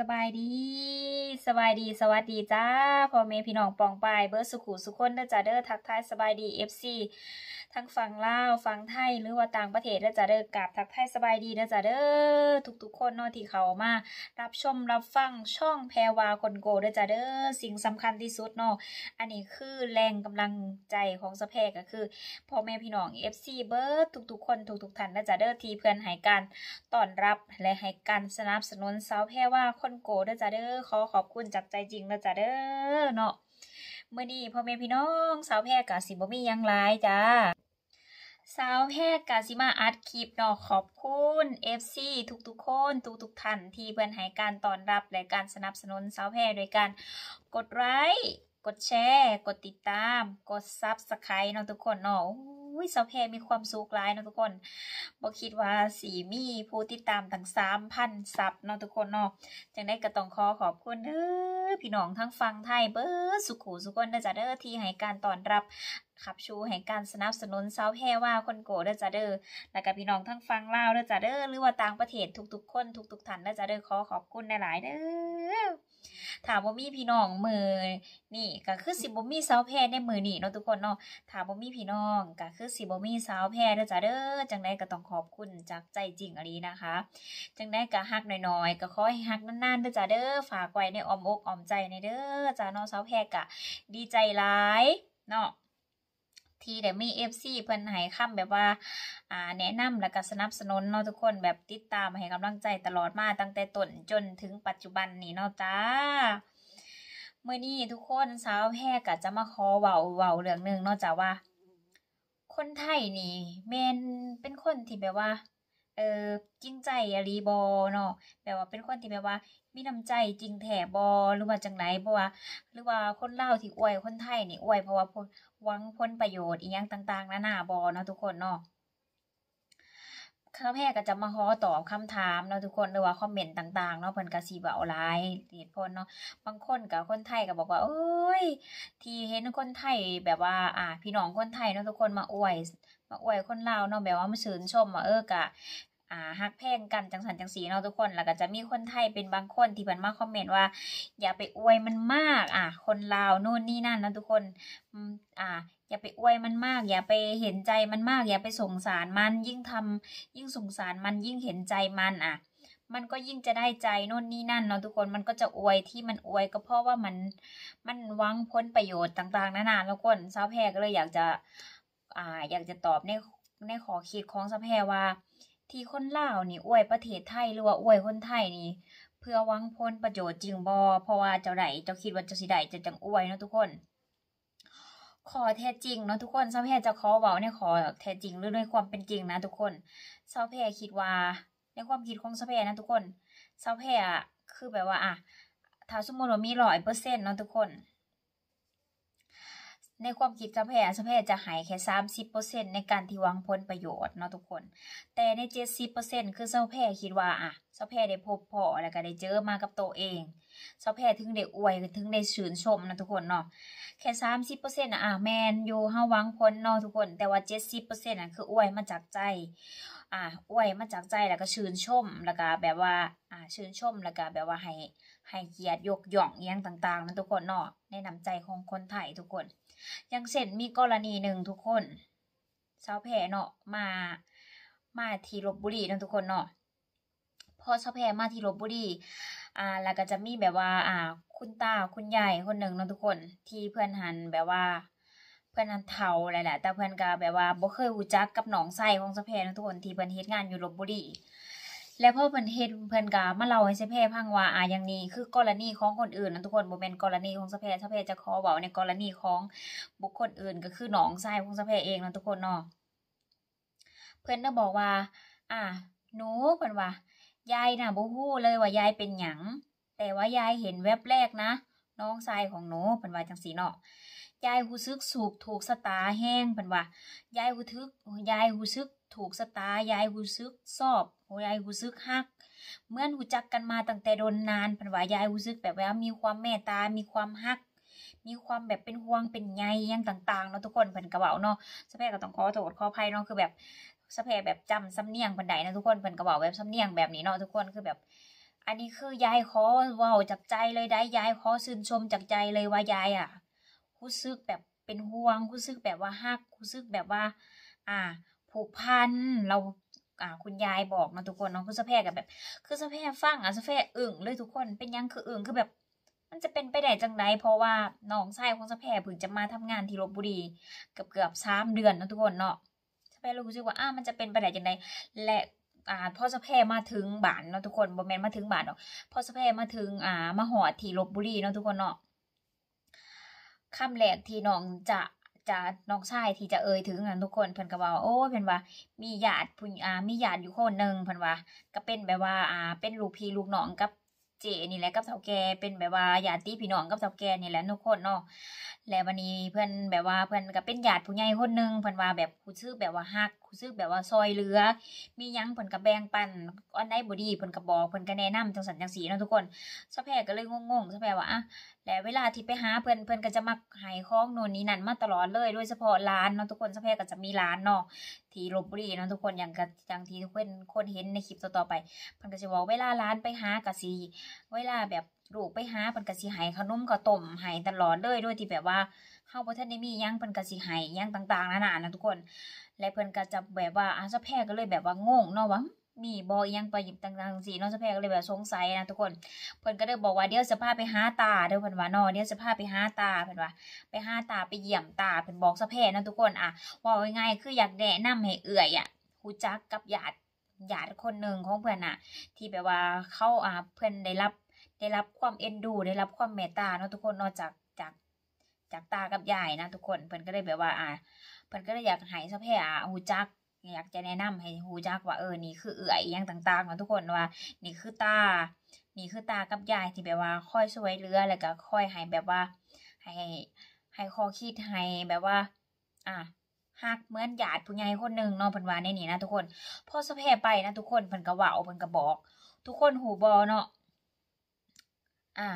สบายดี สบายดี สวัสดีจ้าพ่อแม่พี่น้องปองปายเบิร์สุขุสุคนเด้อจ้าเด้อทักทายสบายดี FC ทั้งฝั่งลาวฝั่งไทยหรือว่าต่างประเทศเด้อจ้าเด้อกราบทักทายสบายดีเด้อจ้าเด้อทุกๆคนเนาะที่เขามา รับชมรับฟังช่องแพรวาคนโกเด้อจ้าเด้อสิ่งสำคัญที่สุดเนาะอันนี้คือแรงกำลังใจของสะแพรก็คือพ่อแม่พี่น้อง FC เบิร์ดทุกๆคนทุกๆท่านเด้อจ้าเด้อที่เพื่อนให้การต้อนรับและให้การสนับสนุนสาวแพรว่าคนโกเด้อจ้าเด้อขอขอบคุณจากใจจริงเด้อจ้าเด้อเนาะ เมื่อนี้พ่อแม่พี่น้องสาวแพรกะสิบ่มีหยังหลายจ้าสาวแพรกะสิมาอัดคลิปเนอขอบคุณ FC ทุกๆคนทุกๆท่านที่เพื่อนให้การต้อนรับและการสนับสนุนสาวแพรโดยการกดไลค์กดแชร์ กดติดตาม กด subscribe เนาะทุกคนเนาะ อุ้ยสาวแพรมีความสุขหลายเนาะทุกคนบ่คิดว่าสีมีผู้ติดตามตั้งสามพันซับเนาะทุกคนเนาะจังได้ก็ต้องขอขอบคุณเด้อพี่น้องทั้งฟังไทยเบิร์สุขุสุกคนเด้อจ้าเด้อที่ให้การต้อนรับขับชูให้การสนับสนุนสาวแพรว่าคนโกเด้อจ้าเด้อแล้วก็พี่น้องทั้งฟังลาวเด้อจ้าเด้อหรือว่าต่างประเทศทุกๆคนทุกๆท่านเด้อจ้าเด้อขอขอบคุณหลายๆเด้อ ถามว่ามีพี่น้องมือนี่ก็คือสิบ่มีสาวแพรในมือนี่เนาะทุกคนเนาะถามบ่มีพี่น้องก็คือสิบ่มีสาวแพรเด้อจ้าเด้อจังไดก็ต้องขอบคุณจากใจจริงอหลีนะคะ จังไดก็ฮักน้อยๆก็ขอให้ฮักนานๆเด้อจ้าเด้อฝากไว้ในอ้อมอกอ้อมใจในเด้อจ้าน้องสาวแพรก็ดีใจหลายเนาะ ที่ได้มี FC เพิ่นให้คำแบบว่าอ่าแนะนำและก็สนับสนุนเนาะทุกคนแบบติดตามให้กำลังใจตลอดมาตั้งแต่ต้นจนถึงปัจจุบันนี้เนาะจ้าเมื่อนี้ทุกคนสาวแพรก็จะมาขอเว้าเว้าเรื่องหนึ่งเนาะจ้าว่า คนไทยนี่แมนเป็นคนที่แบบว่า เออจริงใจอะลีบอเนาะแบบว่าเป็นคนที่แบบว่า มีน้ำใจจริงแท้บอหรือว่าจังไดเพราะว่า หรือว่าคนเล่าที่อวยคนไทยนี่อวยเพราะว่าหวังผลประโยชน์อีหยังต่างๆนานาบอเนาะทุกคนเนาะข้าแพรก็จะมาขอตอบคำถามเนาะทุกคนหรือว่าคอมเมนต์ต่างๆเนาะเพิ่นก็สิเว้าหลายเหตุผลเนาะบางคนก็คนไทยก็บอกว่าเอ้ย ที่เห็นคนไทยแบบว่า อ่า พี่น้องคนไทยเนาะทุกคนมาอวย มาอวยคนลาวเนาะแบบว่ามาชื่นชมว่าเออก็อ่าฮักแพงกันจังสันจังสีเนาะทุกคนแล้วก็จะมีคนไทยเป็นบางคนที่เพิ่นมาคอมเมนต์ว่า อย่าไปอวยมันมากอะคนลาวนู่นนี่นั่นนะทุกคนอ่าอย่าไปอวยมันมาก อย่าไปเห็นใจมันมาก อย่าไปสงสารมันยิ่งทำยิ่งสงสารมันยิ่งเห็นใจมันอะ มันก็ยิ่งจะได้ใจโน่นนี่นั่นเนาะทุกคนมันก็จะอวยที่มันอวยก็เพราะว่ามันมันวังผลประโยชน์ต่างๆนานาแล้วคนสาวแพรก็เลยอยากจะ อ่าอยากจะตอบในในขอคิดของสาวแพรว่า ที่คนลาวนี่อวยประเทศไทยหรือว่าอวยคนไทยนี่ เพื่อหวังผลประโยชน์จริงบ่เพราะว่าเจ้าใดเจ้าคิดว่าเจ้าสิไดจะจังอวยเนาะทุกคนขอแท้จริงเนาะทุกคนซาวแพรจะขอเว้าในขอแท้จริงหรือในความเป็นจริงนะทุกคนซาวแพรคิดว่าในความคิดของซาวแพรนะทุกคนซาวแพรอคือแบบว่าอะถ้าสมมติว่ามี100%เนาะทุกคน ในความคิดซาวแพรซาวแพรจะให้แค่30%ในการที่หวังผลประโยชน์เนาะทุกคน แต่ใน70%คือซาวแพรคิดว่าอะซาวแพรได้พบพอแล้วก็ได้เจอมากับตัวเองซาวแพรถึงได้อวยถึงได้ชื่นชมนะทุกคนเนาะแค่สามสิบเปอร์เซ็นต์อะแมนอยู่เฮาวังผลเนาะทุกคน แต่ว่าเจ็ดสิบเปอร์เซ็นต์อะคืออวยมาจากใจ อ่าอวยมาจากใจแล้วก็ชื่นชมแล้วก็แบบว่าอ่าชื่นชมแล้วก็แบบว่าให้ให้เกียรติยกย่องอหยังต่างๆนะทุกคนเนาะในน้ำใจของคนไทยทุกคน อย่างเช่นมีกรณีหนึ่งทุกคนสาวแพรเนาะมามาที่ลบบุรีเนาะทุกคนเนาะพอสาวแพรมาที่ลบบุรีอ่าแล้วก็จะมีแบบว่าอ่าคุณตาคุณยายคนหนึ่งเนาะทุกคนที่เพื่อนหันแบบว่า พื่อนหันเฒ่าอะไรแหละแต่เพื่อนก็แบบว่าบ่เคยรู้จักกับน้องชายของสะแพรเนะทุกคนที่เพิ่นเฮ็ดงานอยู่ลบบุรีแล้วพอเพิ่นเฮ็ดเพิ่อนก็มาเล่าให้สะแพรฟังว่าอ่าอย่างนี้ คือกรณีของคนอื่นนะทุกคนบ่แม่นกรณีของสะแพรสะแพรจะขอเว้าในกรณีของบุคคลอื่นก็คือน้องชายของสะแพรเองนะทุกคนเนาะเพิ่นน่ะบอกว่า อ่าหนูเพิ่นว่ายายน่ะบ่ฮู้เลยว่ายายเป็นหยังแต่ว่ายายเห็นแวบแรกนะน้องชายของหนูเพิ่นว่าจังซี่เนาะ ยายรู้สึกสูกถูกสตาแห้งเพิ่นว่ายายรู้ทึกยายรู้สึกถูกสตายายรู้สึกชอบยายรู้สึกฮักเมื่อนรู้จักกันมาตั้งแต่โดนนานเพิ่นว่ายายรู้สึกแบบว่ามีความเมตตา มีความฮัก มีความแบบเป็นห่วงเป็นใยยังต่างๆเนาะทุกคนเพิ่นก็เว้าเนาะสะแพรก็ต้องขอโทษขออภัยเนาะคือแบบสะแพรแบบจำสำเนียงปานใดนะทุกคนเพิ่นก็เว้าแบบสำเนียงแบบนี้เนาะทุกคนคือแบบอันนี้คือยายขอเว้าจากใจเลยได้ยายขอชื่นชมจากใจเลยว่ายายอะ รู้สึกแบบเป็นห่วงรู้สึกแบบว่าฮักรู้สึกแบบว่า อ่าผูกพันเราอ่าคุณยายบอกนะทุกคนเนาะคือสะแพกับแบบ คือสะแพฟังอะสะแพอึ่งเลยทุกคนเป็นยังคืออึ่งคือแบบ มันจะเป็นไปได้จังไดเพราะว่าน้องชายของสะแพเพิ่งจะมาทำงานที่ลบบุรีเกือบเกือบสามเดือนนะทุกคนเนาะสะแพรู้สึกว่าอ้ามันจะเป็นไปได้จังไดและอ่าพอสะแพมาถึงบ้านเนาะทุกคนบ่แมนมาถึงบ้านเนาะพอสะแพมาถึงอ่ามาหอดที่ลบบุรีเนาะทุกคนเนาะ คำแรกที่น้องจะจะน้องชายที่จะเอ่ยถึงนะทุกคนเพิ่นก็ว่าโอ้เพิ่นว่า มีญาติผู้อ่ามีญาติอยู่คนหนึ่งเพิ่นว่า ก็เป็นแบบว่าอ่าเป็นลูกพี่ลูกน้องกับเจนี่แหละกับเฒ่าแก่เป็นแบบว่าญาติพี่น้องกับเฒ่าแก่นี่แหละทุกคนเนาะ แล้ววันนี้เพิ่อนแบบว่าเพิ่อนก็เป็นญาติผู้ใหญ่คนหนึ่งเพิ่อนว่าแบบรู้สึกแบบว่าฮักรู้สึกแบบว่าซอยเหลือ มียังเพิ่อนก็แบงปันอันใดบ่ดีเพิ่อนก็บบอกเพิ่อนก็แนะนำจังซั่นจังซี่เนาะทุกคนซะแพรก็เลยงงๆซะแพรว่าอะแล้วเวลาที่ไปหาเพิ่อนเพิ่อนก็จะมักให้องโน่นนี่นั่นมาตลอดเลยโดยเฉพาะร้านเนาะทุกคนซะแพรก็จะมีร้านเนาะที่ลพบุรีเนาะทุกคนอย่างกับอย่างที่ทุกคนคนเห็นในคลิปต่อๆไปเพิ่อนก็สิบอกเวลาร้านไปหาก็สิเวลาแบบ ลูกไปหาเพิ่นก็สิให้ขนมข้าวต้มให้ตลอดเลยโดยที่แบบว่าเฮาบ่ทันได้มีหยังเพิ่นก็สิให้หยังต่างๆนานานะทุกคน และเพิ่นก็จะแบบว่าอาซะแพรก็เลยแบบว่างงเนาะว่ามีบอยังไปหยิบต่างๆสิเนาะซะแพรก็เลยแบบสงสัยนะทุกคนเพิ่นก็เลยบอกว่าเดี๋ยวจะพาไปหาตาเด้อเพิ่นว่านาะเดี๋ยวจะพาไปหาตาเพิ่นว่า ไปหาตาไปเยี่ยมตาเพิ่นบอกซะแพรนะทุกคนอะว่าง่ายๆคืออยากแนะนำให้เอื้อยอะรู้จักกับญาติญาติคนหนึ่งของเพิ่อนน่ะ ที่แบบว่าเขาอ่าเพิ่อนได้รับ ได้รับความเอ็นดู ได้รับความเมตตาเนาะทุกคนนอกจากจากจากตากับยายนะทุกคนเพิ่นก็เลยแบบว่า อ่าเพิ่นก็เลยอยากให้ซะแพรอะฮู้จักอยากจะแนะนำให้ฮู้จักว่าเออนี่คือเอื้อยอหยังต่างๆเนาะทุกคนว่า นี่คือตา นี่คือตากับยายที่แบบว่าค่อยช่วยเหลือแล้วก็ค่อยให้แบบว่า ให้ให้ข้อคิดให้แบบว่า อะฮักเหมือนญาติผู้ใหญ่คนหนึ่งเนาะเพิ่นว่าในนี้นะทุกคนพอสะแพรไปนะทุกคนเพิ่นก็เว้าเพิ่นก็บอก ทุกคนหูบ่เนาะ อะ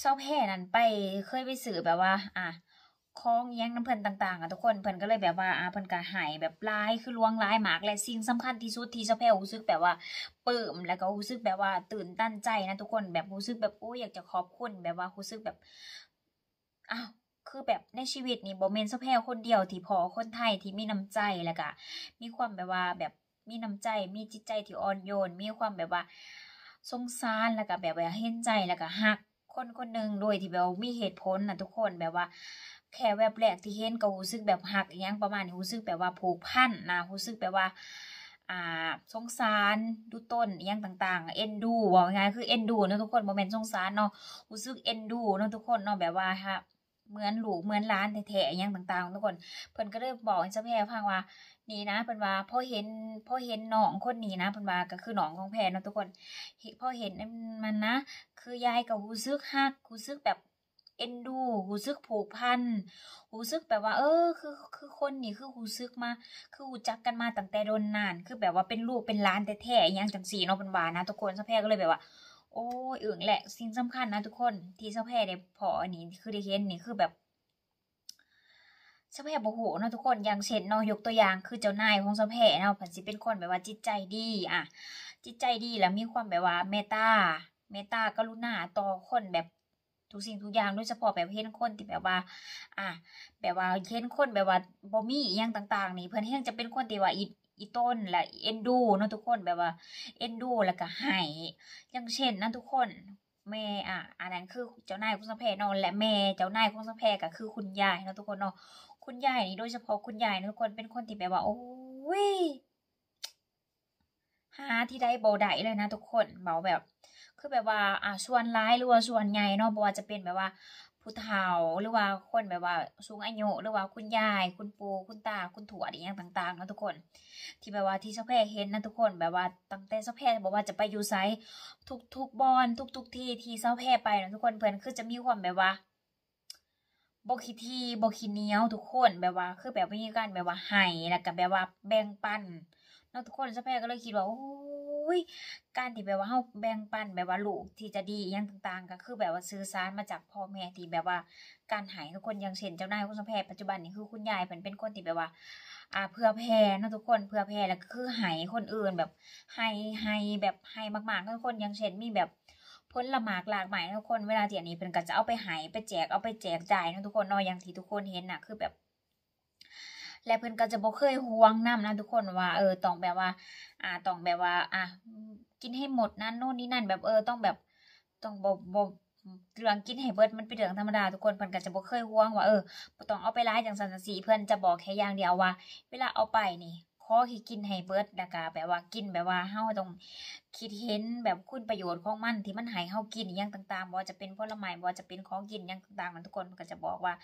เซาแพรนั่นไปเคยไปซื้อแบบว่า อะของอิหยังน้ำเพิ่นต่างๆอะทุกคนเพิ่นก็เลยแบบว่าอะเพิ่นก็ให้แบบลายคือลวงลายหมากและสิ่งสำคัญที่สุดที่เซาแพรรู้สึกแบบว่าเปลื้มแล้วก็รู้สึกแบบว่าตื่นตั้นใจนะทุกคนแบบรู้สึกแบบโอ้ยอยากจะขอบคุณแบบว่ารู้สึกแบบอ้าวคือแบบในชีวิตนี่บ่แม่นเซาแพรคนเดียวที่พอคนไทยที่มีน้ำใจแล้วก็มีความแบบว่าแบบมีน้ำใจมีจิตใจที่อ่อนโยน มีความแบบว่า สงสารแล้วก็แบบว่าเห็นใจแล้วก็ฮักคนคนหนึ่งโดยที่แบบมีเหตุผลนะทุกคนแบบว่า แค่แวบแรกที่เห็นก็รู้สึกแบบฮักอิหยังประมาณนี้รู้สึกแบบว่าผูกพันนะรู้สึกแบบว่าอ่าสงสารดูต้นอิหยังต่างๆ เอ็นดูว่าง่ายๆคือเอ็นดูนะทุกคนบ่แม่นสงสารเนาะรู้สึกเอ็นดูนะทุกคนเนาะแบบว่าฮะเหมือนหลูกเหมือนหลานแท้ๆอิหยังต่างๆ ทุกคนเพิ่นก็เลยบอกเจ้าแพรฟังว่า นี่นะเพิ่นว่าพอเห็นพอเห็นน้องคนนี้นะเพิ่นว่าก็คือน้องของแพรเนาะทุกคนพอเห็นมันนะ คือยายก็รู้สึกฮักรู้สึกแบบเอ็นดูรู้สึกผูกพันรู้สึกแบบว่า เออ คือคือคนนี่คือรู้สึกมา คือรู้จักกันมาตั้งแต่โดนนาน คือแบบว่าเป็นลูกเป็นหลานแท้ๆอหยังจังซี่เนาะเพิ่นว่านะทุกคนเจ้าแพรก็เลยแบบว่า โอ้ยอึ้งแหละสิ่งสำคัญนะทุกคนที่เจ้าแพรได้พออันนี้คือได้เห็นนี่คือแบบ สะแพร่บ่ฮู้เนาะทุกคนอย่างเช่นเนาะยกตัวอย่างคือเจ้านายของสะแพเนาะเพิ่นสิเป็นคนแบบว่าจิตใจดีอะจิตใจดีแล้วมีความแบบว่าเมตตาเมตตากรุณาต่อคนแบบทุกสิ่งทุกอย่างโดยเฉพาะแบบเห็นคนที่แบบว่า อะแบบว่าเห็นคนแบบว่าบ่มีอีหยังต่าง ๆ นี่เพิ่นแฮงจะเป็นคนที่ว่าอีอีต้นและเอ็นดูเนาะทุกคนแบบว่าเอ็นดูแล้วก็ให้อย่างเช่นนะทุกคนแม่อะอันนั้นคือเจ้านายของสะแพร่เนาะและแม่เจ้านายของสะแพก็คือคุณยายเนาะทุกคนเนาะ คุณยายนี่โดยเฉพาะคุณยายนะทุกคนเป็นคนที่แบบว่าโอ้ยหาที่ได้บ่ได้เลยนะทุกคนเบาแบบ คือแบบว่าอ่าส่วนร้ายหรือว่าส่วนใหญ่เนาะบ่ว่าจะเป็นแบบว่าผู้เฒ่าหรือว่าคนแบบว่าสูงอายุหรือว่าคุณยาย คุณปู่คุณตาคุณทวดอีหยังต่างๆนะทุกคน ที่แบบว่าที่เจ้าแพรเห็นนะทุกคนแบบว่าตั้งแต่เจ้าแพรบอกว่าจะไปอยู่ไสทุกๆบอนทุกๆที่ที่เจ้าแพรไปนะทุกคนเพิ่อนคือจะมีความแบบว่า บ่ขี้ทีบ่ขี้เหนียวทุกคนแบบว่า คือแบบมีการแบบว่าให้แล้วก็แบบว่าแบ่งปันเนาะทุกคนสะแพก็เลยคิดว่าโอ้ยการที่แบบว่าเฮาแบ่งปันแบบว่าลูกที่จะดีอหยังต่างๆ ก็คือแบบว่าสื่อสารมาจากพ่อแม่ที่แบบว่าการให้ทุกคนอย่างเช่นเจ้านายของสะแพปัจจุบันนี่คือคุณยายเพิ่นเป็นคนที่แบบว่าอ่าเพื่อแผ่เนาะทุกคนเพื่อแผ่แล้วก็คือให้คนอื่นแบบให้ให้แบบให้มากๆทุกคนอย่างเช่นมีแบบ ผละหมากหลากหลายนะทุกคนเวลาที่อันนี้เพิ่นก็จะเอาไปให้ไปแจกเอาไปแจกจ่ายนะทุกคนเนาะอย่างที่ทุกคนเห็นน่ะคือแบบ และเพิ่นก็จะบ่เคยห่วงน้ำนะทุกคนว่า เออต้องแบบว่า อ่าต้องแบบว่า อะกินให้หมดนั่นโน่นนี่นั่น แบบเออต้องแบบต้องบ่บ่เรื่องกินให้เบิดมันเป็นเรื่องธรรมดาทุกคนเพิ่นก็จะบ่เคยห่วงว่าเออบ่ต้องเอาไปหลายจังซั่นจังซี่เพิ่นจะบอกแค่อย่างเดียวว่า เวลาเอาไปนี่ ขอให้กินให้เบิดแล้วก็แบบว่ากินแบบว่าเฮาต้องคิดเห็นแบบคุณประโยชน์ของมันที่มันให้เฮากินอหยังต่างๆบ่จะเป็นผลไม้บ่จะเป็นของกินอหยังต่างๆมันทุกคนมันก็จะบอกว่า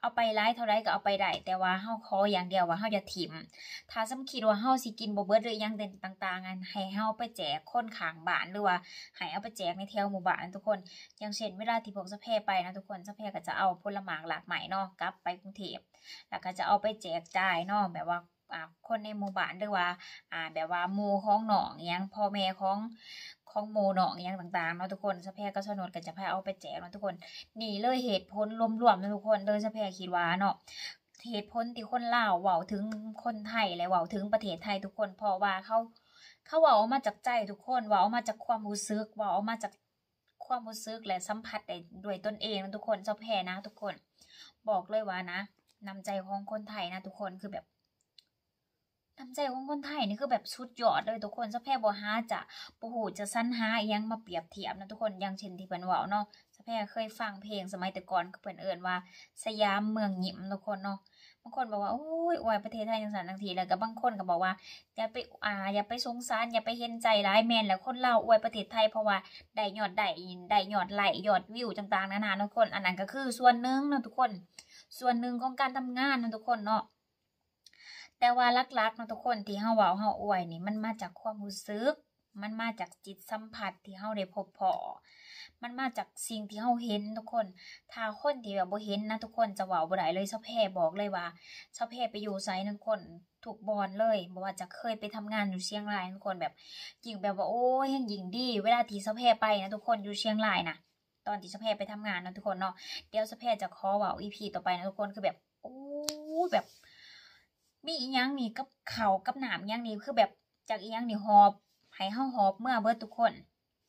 เอาไปหลายเท่าใดก็เอาไปได้แต่ว่าเฮาขออย่างเดียวว่าเฮาอย่าถิ่ม ถ้าสำคิดว่าเฮาสิกินบ่เบิดหรือยังต่างๆอันให้เฮาไปแจกคนข้างบ้านหรือว่าให้เอาไปแจกในแถวหมู่บ้านทุกคน อย่างเช่นเวลาที่พวกสะแพไปนะทุกคนสะแพก็จะเอาผลไม้หลากหลายเนาะกลับไปกรุงเทพแล้วก็จะเอาไปแจกจ่ายเนาะแบบว่า คนในหมู่บ้านหรือว่าอ่าแบบว่าหมู่ของหนองอิหยังพ่อแม่ของของหมู่น้องอิหยังต่างๆเนาะทุกคนสะแพก็สนุกก็จะพาเอาไปแจกเนาะทุกคนนี่เลยเหตุผลรวมๆนะทุกคนโดยสะแพคิดว่าเนาะเหตุผลที่คนลาวเว้าถึงคนไทยและเว้าถึงประเทศไทยทุกคนเพราะว่าเขาเขาเว้าออกมาจากใจทุกคนเว้าออกมาจากความรู้สึกเว้าออกมาจากความรู้สึกและสัมผัสได้ด้วยตนเองนะทุกคนสะแพนะทุกคน บอกเลยว่านะนำใจของคนไทยนะทุกคนคือแบบ น้ำใจของคนไทยนี่คือแบบสุดยอดเลยทุกคนสะแพบ่หาจะบ่ฮู้จะสรรหาอิหยังมาเปรียบเทียบนะทุกคนย่างเช่นที่เพิ่นว้าเนาะสะแพเคยฟังเพลงสมัยแต่ก่อนคือเพิ่นเอิ้นว่า สยามเมืองยิ้มทุกคนเนาะบางคนบอกว่าโอ้ยอวยประเทศไทยจังซั่นจังซี่แล้วก็บางคนก็บอกว่าอย่าไปอ่าอย่าไปสงสารอย่าไปเห็นใจร้ายแมนแล้วคนเลาอวยประเทศไทยเพราะว่าได้ยอดได้ได้ยอดไหลยอดวิวต่างๆนานาทุกคน อันนั้นก็คือส่วนหนึ่งนะทุกคน ส่วนหนึ่งของการทำงานนะทุกคนเนาะ แต่ว่าลักๆเนาะทุกคนที่เฮาเว้าเฮาอวยนี่มันมาจากความรู้สึก มันมาจากจิตสัมผัสที่เฮาได้พบพอมันมาจากสิ่งที่เฮาเห็นทุกคน ถ้าคนที่แบบบ่เห็นนะทุกคนจะเว้าบ่ได้เลยเซาแพ่บอกเลยว่าเซาแพ่ไปอยู่ไสนะทุกคนทุกบอนเลยบ่ว่าจะเคยไปทำงานอยู่เชียงรายทุกคนแบบยิ่งแบบว่าโอ้ยยิ่งดี เวลาที่เซาแพไปนะทุกคนอยู่เชียงรายนะตอนที่เซาแพไปทำงานนะทุกคนเนาะเดี๋ยวเซาแพจะขอว้า EP ต่อไปนะทุกคนคือแบบโอ้ยแบบ มีอีหยังนี่กับเขากับหน้ำอียังนี่คือแบบจากอีหยังนี่หอบให้เฮาหอบเมื่อเบิดทุกคน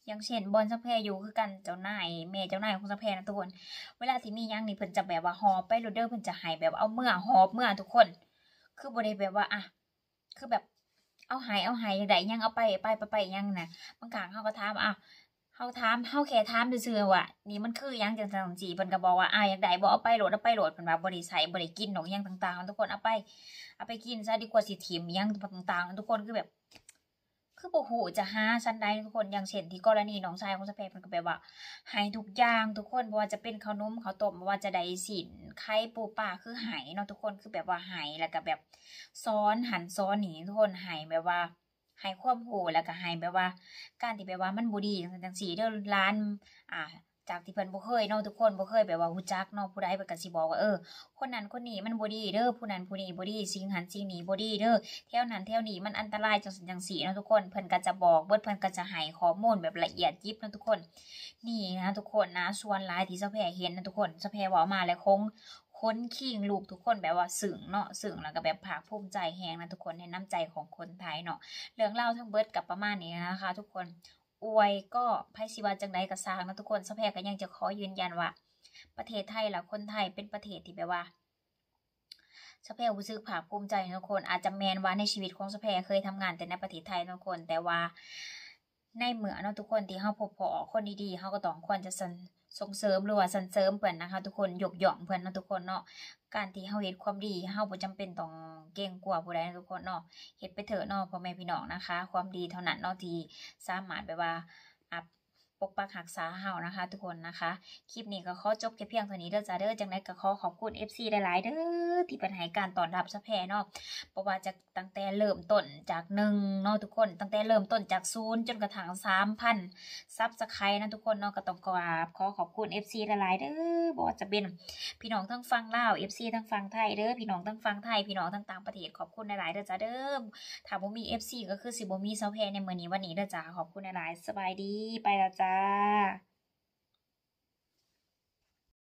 อย่างเช่นบอนสะแพอยู่คือกันเจ้านายแม่เจ้านายของสะแพนะทุกคน เวลาที่มียังนี่เพิ่นจะแบบว่าหอบไปโรดเดอร์เพิ่นจะให้แบบเอาเมื่อหอบเมื่อทุกคน คือบ่ได้แบบว่าอะคือแบบเอาให้เอาให้จังไดยังเอาไปไปไปไปยังนะบางครั้งเฮาก็ถามอ้าาถามเฮาแค่ถามซื่อๆว่านี่มันคือยังจังซั่นจังซี่เพิ่นก็บอกว่าอ่าอยากได้บ่เอาไปโหลดเอาไปโหลดเพิ่นว่าบ่ได้ใช้บ่ได้กินดอกยังต่างๆ ทุกคนเอาไป เอาไปกินซะดีกว่าสิถิ่มยังต่างๆ ทุกคนคือแบบ คือบ่ฮู้จะหาซันใดทุกคนอย่างเช่นที่กรณีน้องชายของสะแพเพิ่นก็แบบว่าให้ทุกอย่างทุกคนบ่ว่าจะเป็นข้าวนมข้าวต้มบ่ว่าจะได้สินไข่ปูปลาคือให้เนาะทุกคนคือแบบว่าให้แล้วก็แบบสอนหันสอนหนีทุกคนให้แบบว่า ให้ความรู้แล้วก็ให้แบบว่า การที่แบบว่ามันบ่ดีจังซั่นจังซี่เด้อร้านอ่าจากที่เพิ่นบ่เคยเนาะทุกคนบ่เคยแบบว่ารู้จักเนาะผู้ใดเพิ่นก็สิบอกว่าเออคนนั้นคนนี้มันบ่ดีเด้อผู้นั้นผู้นี้บ่ดีสิ่งหันสิ่งนี้บ่ดีเด้อแถวนั้นแถวนี้มันอันตรายจังซั่นจังซี่เนาะทุกคนเพิ่นก็จะบอกเบิดเพิ่นก็จะให้ข้อมูลแบบละเอียดยิบเนาะทุกคน นี่นะทุกคนนะส่วนหลายที่สะแพเห็นนะทุกคนสะแพเว้ามาแล้วคง ค้นคิงลูกทุกคนแบบว่าซึ้งเนาะซึ้งแล้วก็แบบภาคภูมิใจแฮงนะทุกคนในน้ำใจของคนไทยเนาะเรื่องเล่าทั้งเบิดกับประมาณนี้นะคะ ทุกคนอวยก็ไผสิวาจังไดก็สร้างนะทุกคนสแพก็ยังจะขอยืนยันว่า ประเทศไทยและคนไทยเป็นประเทศที่แบบว่าสะแพรู้สึกภาคภูมิใจทุกคนอาจจะแมนว่าในชีวิตของสะแพเคยทำงานแต่ในประเทศไทยทุกคน แต่ว่าในเหมื่อเนาะทุกคนที่เฮาพบพอคนดีๆเฮาก็ต้องควรจะสน ส่งเสริมหรือว่าสรรเสริมเพื่อนนะคะ ทุกคนยกย่องเพื่อนเนาะทุกคนเนาะการที่เฮาเฮ็ดความดีเฮาบ่จำเป็นต้องเก่งกว่าผู้ใดนะทุกคนเนาะเฮ็ดไปเถอะเนาะพ่อแม่พี่น้องนะคะ ความดีเท่านั้นเนาะที่สามารถแบบว่า ปกปักรักษาเฮานะคะ ทุกคนนะคะ คลิปนี้ก็ขอจบแค่เพียงเท่านี้เด้อจ้าเด้อจังไดก็ขอขอบคุณ FC หลายๆเด้อที่เพิ่นให้การต้อนรับสาวแพรเนาะเพราะว่าจากตั้งแต่เริ่มต้นจากหนึ่งเนาะทุกคน ตั้งแต่เริ่มต้นจากศูนย์จนกระทั่งสามพัน subscribe นะทุกคนเนาะก็ต้องกราบขอขอบคุณ FC หลายๆเด้อบอกว่าจะเป็นพี่น้องทางฝั่งลาว FC ทางฝั่งไทยเด้อพี่น้องทางฝั่งไทยพี่น้องทางต่างประเทศขอบคุณหลายๆเด้อจ้าเด้อถ้าบ่มี FC ก็คือสิบ่มีเซาแพในมื้อนี้วันนี้เด้อจ้าขอบคุณหลายๆสบายดีไปแล้วจ้า啊